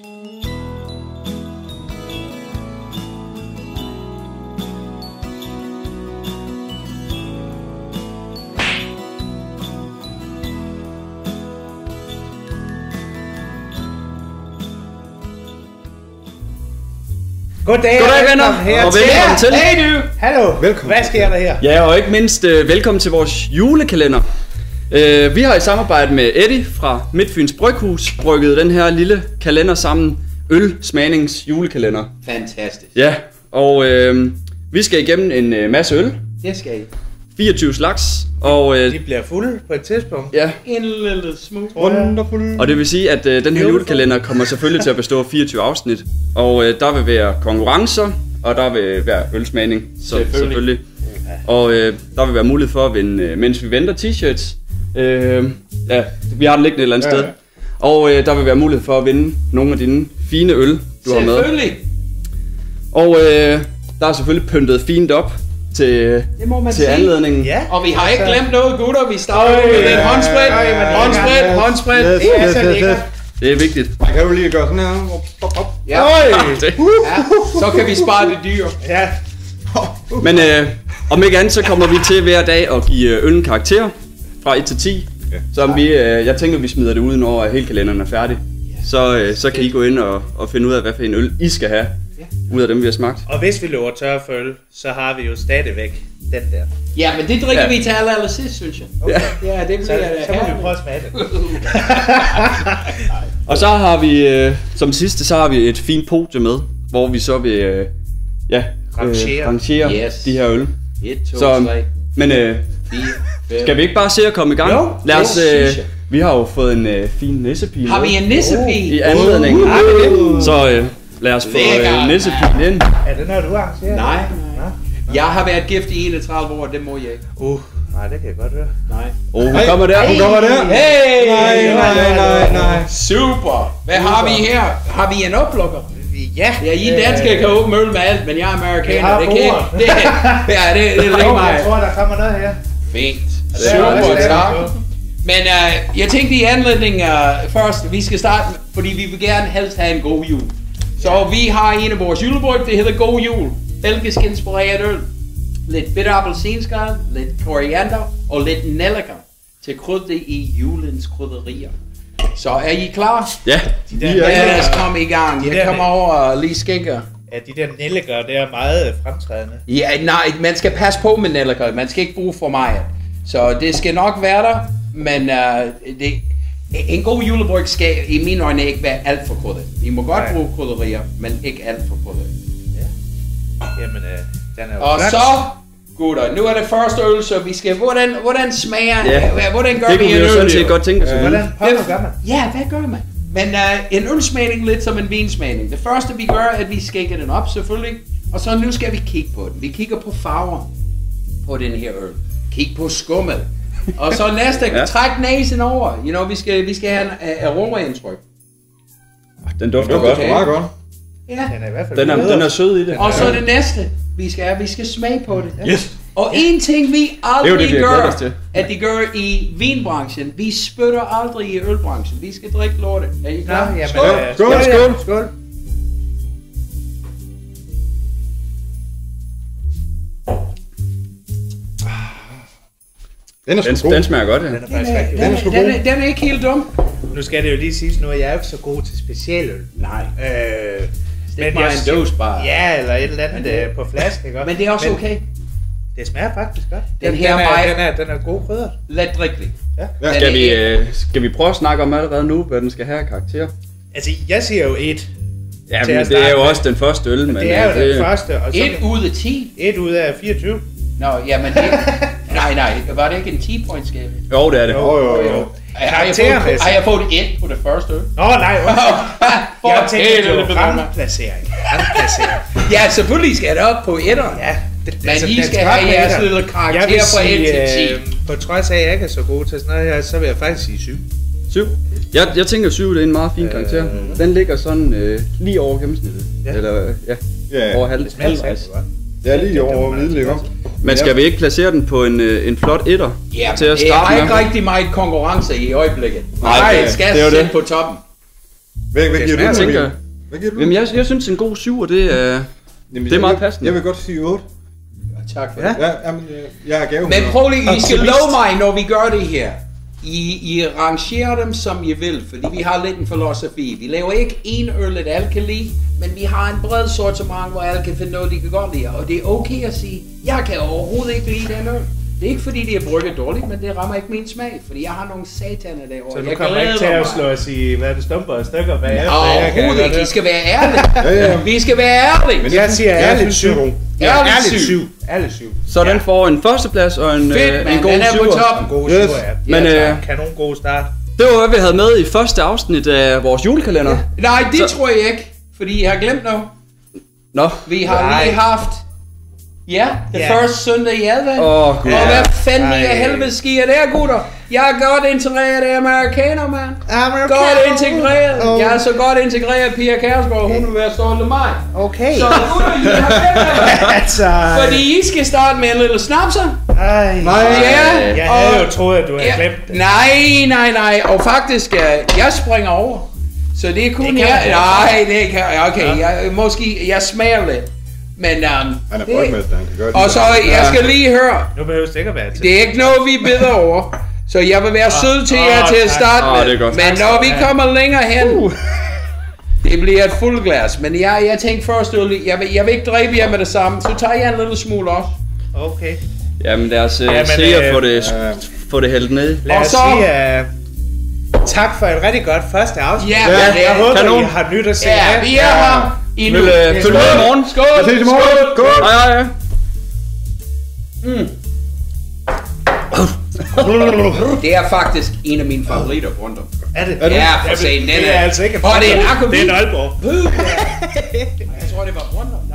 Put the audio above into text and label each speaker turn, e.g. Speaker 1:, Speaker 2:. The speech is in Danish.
Speaker 1: Goddag,
Speaker 2: Goddag venner,
Speaker 1: her
Speaker 2: og velkommen til.
Speaker 1: Hey du! Hallo,
Speaker 3: Velkommen.
Speaker 1: hvad sker der her?
Speaker 2: Ja, og ikke mindst øh, velkommen til vores julekalender. Øh, vi har i samarbejde med Eddie fra Midtfyns Bryghus brygget den her lille kalender sammen. Øl Smagnings julekalender.
Speaker 4: Fantastisk.
Speaker 2: Ja, og øh, vi skal igennem en øh, masse øl.
Speaker 4: Det skal I.
Speaker 2: 24 slags. Og, øh,
Speaker 1: De bliver fulde på et tidspunkt.
Speaker 2: ja,
Speaker 4: En lille smule.
Speaker 3: Wonderful.
Speaker 2: og det vil sige, at øh, den her julekalender kommer selvfølgelig til at bestå af 24 afsnit. Og øh, der vil være konkurrencer, og der vil være ølsmagning. Så,
Speaker 4: Selvfølgelig.
Speaker 2: selvfølgelig. Og øh, der vil være mulighed for at vinde, øh, mens vi venter, t-shirts. Øh, ja, vi har den liggende et eller andet
Speaker 3: Ja,
Speaker 2: sted.
Speaker 3: ja.
Speaker 2: Og øh, der vil være mulighed for at vinde nogle af dine fine øl, du har med.
Speaker 4: Selvfølgelig.
Speaker 2: Og øh, der er selvfølgelig pyntet fint op til,
Speaker 4: man
Speaker 2: til
Speaker 4: sige.
Speaker 2: anledningen.
Speaker 1: Ja.
Speaker 4: Og vi har ikke
Speaker 1: altså,
Speaker 4: glemt noget, gutter. Vi starter
Speaker 1: Øj,
Speaker 4: med
Speaker 1: ja,
Speaker 4: en håndsprit.
Speaker 1: øj, hvor lækkert.
Speaker 4: Håndsprit, håndsprit.
Speaker 3: Yes,
Speaker 1: Det er
Speaker 3: yes, yes, yes.
Speaker 2: Det er vigtigt.
Speaker 3: Kan du lige gøre sådan her? Hop, hop, hop.
Speaker 4: Ja. Ja. Så kan vi spare det dyr.
Speaker 1: Ja.
Speaker 2: Men øh, om ikke andet, så kommer vi til hver dag at give øh, øl en karakter fra 1 til 10.
Speaker 3: Ja.
Speaker 2: Så vi, øh, jeg tænker, vi smider det ud, når hele kalenderen er færdig. Så, øh, så kan I gå ind og, og finde ud af, hvad for en øl I skal have, ud af dem, vi har smagt.
Speaker 1: Og hvis vi løber tør for øl, så har vi jo stadigvæk den der.
Speaker 4: Ja, men det drikker
Speaker 2: Ja.
Speaker 4: vi til aller, aller sidst, synes jeg.
Speaker 2: Ja.
Speaker 4: Ja, det
Speaker 1: Så,
Speaker 4: bliver
Speaker 1: så må vi prøve at smage det.
Speaker 2: Og så har vi, øh, som sidste, så har vi et fint podie med, hvor vi så vil, øh, ja,
Speaker 1: Rangere.
Speaker 2: Øh, rangere
Speaker 4: Yes.
Speaker 2: de her øl.
Speaker 4: 1, 2,
Speaker 2: Så-
Speaker 4: 3,
Speaker 2: Men øh,
Speaker 4: 4, 5.
Speaker 2: skal vi ikke bare se at komme i gang?
Speaker 1: Jo,
Speaker 2: Lad
Speaker 4: jo,
Speaker 2: os, øh,
Speaker 4: synes jeg.
Speaker 2: vi har jo fået en øh, fin nissepige
Speaker 4: Har vi en nissepige?
Speaker 2: i anledningen.
Speaker 1: Har vi det?
Speaker 2: Så øh, lad os få øh, nissepigen ind.
Speaker 1: Er det noget, du arrangerer?
Speaker 4: Nej, nej. Jeg har været gift i 31 år, det må jeg ikke.
Speaker 1: Uh, nej, det kan jeg godt høre.
Speaker 4: Nej.
Speaker 2: Oh, hun
Speaker 3: Hey.
Speaker 2: kommer der.
Speaker 3: Hun kommer der.
Speaker 4: Hey!
Speaker 3: Nej, nej, nej, nej.
Speaker 4: Super! Hvad har vi her? Har vi en oplukker?
Speaker 1: Ja.
Speaker 4: Ja, I danskere kan åbne øl med alt, men jeg er amerikaner.
Speaker 1: har
Speaker 4: Det kan det, ja, det, det er
Speaker 1: Jo, jeg
Speaker 4: mig.
Speaker 1: tror, der kommer noget her.
Speaker 4: Fint.
Speaker 1: Det er også
Speaker 4: Super, tak. Men uh, jeg tænkte i anledning uh, først, vi skal starte, fordi vi vil gerne helst have en god jul. Så vi har en af vores julebryg, det hedder God Jul. Belgisk inspireret øl. Lidt bitter appelsinskal, lidt koriander og lidt nellika til krydde i julens krydderier. Så er I klar?
Speaker 2: Ja,
Speaker 1: De der,
Speaker 2: er
Speaker 4: lad os komme i gang.
Speaker 1: De
Speaker 4: Jeg
Speaker 1: der-
Speaker 4: kommer over og lige skænker.
Speaker 1: Ja, de der nellekør, det er meget fremtrædende.
Speaker 4: Ja, nej, man skal passe på med nellika. Man skal ikke bruge for meget. Så det skal nok være der, men uh, det, en god julebryg skal i mine øjne ikke være alt for krydret. I må godt
Speaker 1: Nej.
Speaker 4: bruge krydderier, men ikke alt for krydret.
Speaker 1: Jamen, øh, den er jo
Speaker 4: Og
Speaker 1: flot.
Speaker 4: så, gutter, nu er det første øl, så vi skal, hvordan, hvordan smager,
Speaker 2: Ja.
Speaker 4: ja. hvordan gør
Speaker 2: Det
Speaker 4: vi
Speaker 2: kunne vi
Speaker 4: en
Speaker 2: jo
Speaker 4: øl?
Speaker 2: sådan set godt tænke os vide.
Speaker 1: Hvordan pokker gør man?
Speaker 4: Ja, hvad gør man? Men uh, en ølsmagning lidt som en vinsmagning. Det første vi gør, er, at vi skænker den op selvfølgelig. Og så nu skal vi kigge på den. Vi kigger på farver på den her øl. Kig på skummet. Og så næste,
Speaker 2: Ja.
Speaker 4: træk næsen over. You know, vi skal, vi skal have en uh, aromaindtryk.
Speaker 2: Den dufter
Speaker 3: Det
Speaker 2: godt.
Speaker 3: er meget godt.
Speaker 4: Ja.
Speaker 1: Den er i hvert fald
Speaker 2: Den er, den er sød i det.
Speaker 4: Og så det næste, vi skal, vi skal smage på det.
Speaker 3: Yes.
Speaker 4: Og en ting, vi
Speaker 2: Det
Speaker 4: aldrig
Speaker 2: jo det, vi
Speaker 4: gør, at de gør i vinbranchen, vi spytter aldrig i ølbranchen. Vi skal drikke lortet. Er I
Speaker 1: Nå,
Speaker 4: klar?
Speaker 1: jamen,
Speaker 4: Skål!
Speaker 1: øh,
Speaker 3: Skål,
Speaker 1: ja.
Speaker 3: skål.
Speaker 1: skål.
Speaker 3: Den er
Speaker 2: Den,
Speaker 3: sgu god.
Speaker 2: den smager godt, ja.
Speaker 1: Den er
Speaker 4: Den
Speaker 1: faktisk
Speaker 4: er,
Speaker 1: rigtig
Speaker 4: den,
Speaker 1: god.
Speaker 4: er,
Speaker 3: sgu
Speaker 4: den, er, den er ikke helt dum.
Speaker 1: Nu skal det jo lige siges, nu er jeg jo ikke så god til specialøl.
Speaker 4: Nej.
Speaker 1: Øh,
Speaker 4: Stik mig en dåse bare.
Speaker 1: Ja, eller et eller andet
Speaker 4: Men det-
Speaker 1: øh, på flaske, ikke?
Speaker 4: Men det er også
Speaker 1: Men
Speaker 4: okay.
Speaker 1: Det smager faktisk godt.
Speaker 4: Den
Speaker 1: Den,
Speaker 4: her
Speaker 1: den, er,
Speaker 4: mig-
Speaker 1: den, er, den er god krydret.
Speaker 4: Let drikkelig.
Speaker 1: Ja.
Speaker 3: Ja.
Speaker 2: Skal vi, øh, skal vi prøve at snakke om allerede nu, hvad den skal have karakter?
Speaker 1: Altså, jeg siger jo et.
Speaker 2: Ja, men det er jo
Speaker 1: med.
Speaker 2: også den første øl, men
Speaker 1: Det er
Speaker 2: øh,
Speaker 1: jo den første, og så
Speaker 4: Et ud af 10.
Speaker 1: et ud af 24.
Speaker 4: Nå, jamen det... nej, nej. Var det ikke en 10-point skala?
Speaker 2: Jo, det er det.
Speaker 3: Jo, jo, jo.
Speaker 4: Har jeg, fået, har jeg fået et på det første?
Speaker 1: Nå, nej.
Speaker 4: For
Speaker 1: Jeg tænkte, det var
Speaker 4: mand.
Speaker 1: fremplacering. Fremplacering.
Speaker 4: Ja, selvfølgelig skal det op på etteren.
Speaker 1: Ja. Det,
Speaker 4: Men I skal have jeres lille karakter fra et
Speaker 1: sige,
Speaker 4: til
Speaker 1: øh, på trods af, at jeg ikke er så god til sådan noget her, så vil jeg faktisk sige 7.
Speaker 2: Syv. Jeg, jeg tænker syv, det er en meget fin karakter. Den ligger sådan øh, lige over gennemsnittet.
Speaker 1: Ja.
Speaker 2: Eller øh, ja,
Speaker 3: Ja,
Speaker 2: over halv, halvvejs.
Speaker 3: er lige over midlet, ikke?
Speaker 2: Men skal vi ikke placere den på en, øh, en flot etter
Speaker 4: Ja,
Speaker 2: til at
Speaker 4: det
Speaker 2: starte
Speaker 4: er ikke
Speaker 2: med?
Speaker 4: rigtig meget konkurrence i øjeblikket.
Speaker 2: Nej,
Speaker 4: Nej,
Speaker 2: det-
Speaker 4: skal
Speaker 2: det er det.
Speaker 4: på toppen.
Speaker 3: Hvad, hvad
Speaker 1: Det
Speaker 3: giver du,
Speaker 2: tænker.
Speaker 3: Hvad giver du?
Speaker 2: Jamen, jeg, jeg synes, en god syv, det er...
Speaker 3: Jamen,
Speaker 2: det er meget
Speaker 3: jeg,
Speaker 2: passende.
Speaker 3: Jeg vil godt sige 8.
Speaker 4: Tak for
Speaker 1: Ja.
Speaker 4: det.
Speaker 3: Ja, jamen, øh, jeg er gave.
Speaker 4: Men prøv lige, I skal love mig, når vi gør det her. I, I rangerer dem, som I vil, fordi vi har lidt en filosofi. Vi laver ikke en øl, et alle kan lide, men vi har en bred sortiment, hvor alle kan finde noget, de kan godt lide. Og det er okay at sige, jeg kan overhovedet ikke lide den øl. Det er ikke fordi, det er brygget dårligt, men det rammer ikke min smag, fordi jeg har nogle sataner derovre.
Speaker 1: Så du
Speaker 4: Jeg
Speaker 1: kommer ikke til at slå os i, hvad er det, stumper og stykker bagefter?
Speaker 4: Nå, Overhovedet ikke. I
Speaker 1: det.
Speaker 4: skal være ærlige.
Speaker 3: Ja, ja.
Speaker 4: Vi skal være ærlige.
Speaker 3: Men
Speaker 1: Jeg siger ærligt syv.
Speaker 3: det er.
Speaker 1: Ja,
Speaker 4: Ærligt syv.
Speaker 1: Ærligt syv.
Speaker 2: Så den får en førsteplads og en,
Speaker 4: Fedt,
Speaker 2: øh, en god
Speaker 4: Den er på
Speaker 2: syver.
Speaker 4: toppen.
Speaker 1: En god
Speaker 3: Yes.
Speaker 1: syv, ja.
Speaker 2: Men,
Speaker 1: ja,
Speaker 2: øh,
Speaker 1: kanon god start.
Speaker 2: Det var, hvad vi havde med i første afsnit af vores julekalender.
Speaker 4: Nej, det
Speaker 2: Så-
Speaker 4: tror jeg ikke, fordi jeg har glemt noget.
Speaker 2: Nå,
Speaker 4: Vi har lige haft, ja, det
Speaker 1: Ja.
Speaker 4: første søndag i advent.
Speaker 2: Åh, Gud.
Speaker 4: Og hvad fanden i helvede sker der, gutter? Jeg er godt integreret af amerikaner, mand. Godt integreret. Jeg er så godt integreret, Pia Kærsgaard, hun vil være stolt af mig.
Speaker 1: Okay.
Speaker 4: Så gutter, I har noget.
Speaker 1: altså...
Speaker 4: Fordi I skal starte med en lille snapser.
Speaker 1: Ej.
Speaker 3: Nej.
Speaker 4: Ja,
Speaker 1: Jeg havde
Speaker 4: og-
Speaker 1: jo troet, at du havde
Speaker 4: Ja,
Speaker 1: glemt det.
Speaker 4: nej, nej, nej. Og faktisk, øh, jeg springer over. Så det er kun
Speaker 1: Det kan
Speaker 4: jeg.
Speaker 1: jeg.
Speaker 4: Nej, det kan jeg. Okay, jeg, måske, jeg smager lidt. Men, um,
Speaker 3: Han er brygmester, han kan gøre det.
Speaker 4: Og så, jeg skal lige høre,
Speaker 1: Nu behøver det ikke at være til.
Speaker 4: det er ikke noget, vi beder over. Så jeg vil være sød til jer
Speaker 1: Åh,
Speaker 4: til at starte
Speaker 2: Åh,
Speaker 4: med. Men når vi kommer længere hen, det bliver et fuldt glas. Men jeg, jeg tænkte først, jeg vil, jeg vil ikke dræbe jer med det samme. Så tager jeg en lille smule også.
Speaker 1: Okay.
Speaker 2: jamen lad os uh,
Speaker 1: Jamen,
Speaker 2: se at
Speaker 1: øh,
Speaker 2: få det,
Speaker 3: ja.
Speaker 2: få det hældt ned.
Speaker 1: Lad
Speaker 4: Og
Speaker 1: os
Speaker 4: så-
Speaker 1: sige, uh, tak for et rigtig godt første afsnit.
Speaker 4: Ja,
Speaker 3: Ja,
Speaker 1: Jeg
Speaker 4: er,
Speaker 1: håber,
Speaker 2: Kanon.
Speaker 1: I har nyt at se.
Speaker 4: ja, vi er her endnu.
Speaker 2: Følg, øh, følg med i morgen.
Speaker 4: Skål!
Speaker 3: Jeg ses i morgen. Skål.
Speaker 2: Ja, ja, ja.
Speaker 4: Det er faktisk en af mine favoritter rundt om.
Speaker 1: Er det?
Speaker 3: Er det?
Speaker 4: Ja, for satan, den
Speaker 1: det
Speaker 4: er...
Speaker 1: er altså ikke
Speaker 4: Og det er en
Speaker 1: Det er en Aalborg.
Speaker 4: Jeg tror, det var rundt om.